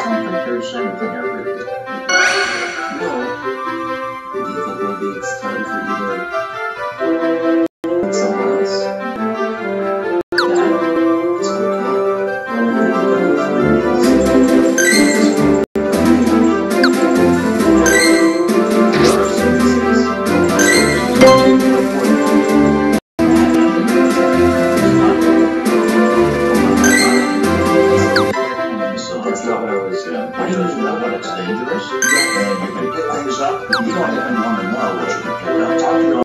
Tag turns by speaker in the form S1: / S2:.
S1: thousand Do you think maybe it's time for you to... when it's dangerous, and you can pick things up. You don't even want to know what you can pick up.